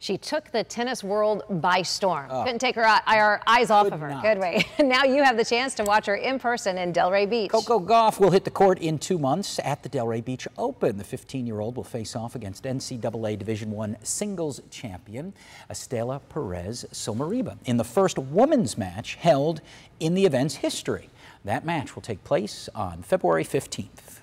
She took the tennis world by storm. Oh. Couldn't take her, our eyes off Could of her. Not. Good way. now you have the chance to watch her in person in Delray Beach. Coco Gauff will hit the court in two months at the Delray Beach Open. The 15-year-old will face off against NCAA Division I singles champion Estela Perez Somarriba in the first women's match held in the event's history. That match will take place on February 15th.